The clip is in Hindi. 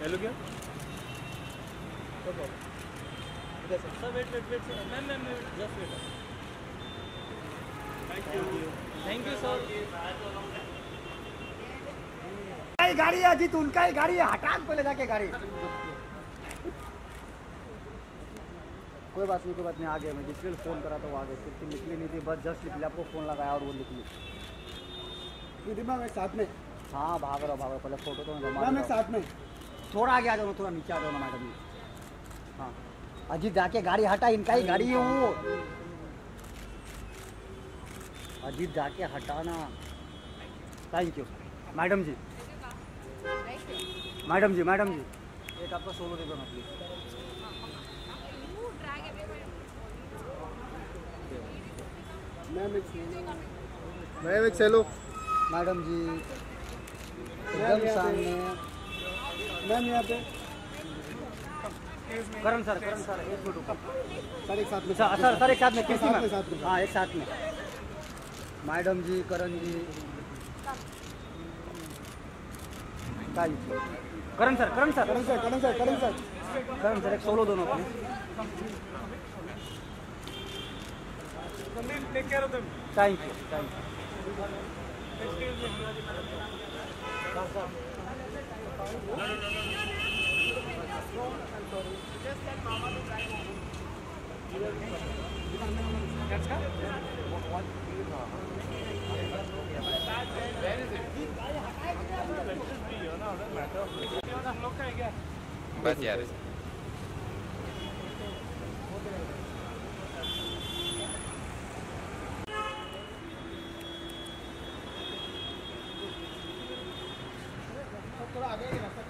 हेलो क्या? Sir wait wait wait ma'am ma'am just wait thank you sir ही गाड़ी है अजीत उनका ही गाड़ी है हटा को ले जाके गाड़ी। कोई बात नहीं कोई बात नहीं आ गए मैं जिसके फ़ोन करा तो वो आ गए फिर निकली नहीं थी बस जस्ट निकली आपको फ़ोन लगाया और वो निकली। एक साथ में। हाँ भाग रहा भाग रहा पहले फ़ोटो तो मैं। साथ में। थोड़ा आगे आ जाओ थोड़ा नीचे आ जाओ ना मैडम जी। हाँ। अजीत जाके गाड़ी हटा इनका ही गाड़ी है वो। अजीत जाके हटाना। Thank you madam ji. Madam ji madam ji. एक आपका सोलो दे दो ना प्लीज़ मैम एक मैम एक सेलो मैडम जी एकदम सामने। मैम यहाँ पे। करण सर करण सर एक मिनट सर एक साथ में। सर सर सर एक साथ में किसी में? साथ में। हाँ एक साथ में। Madam ji Karan ji. Karan sir Karan sir. Karan sir Karan sir Karan sir. Karan sir एक सोलो दोनों please take care of them thank you thank you बस यार थोड़ा आगे ही रास्ता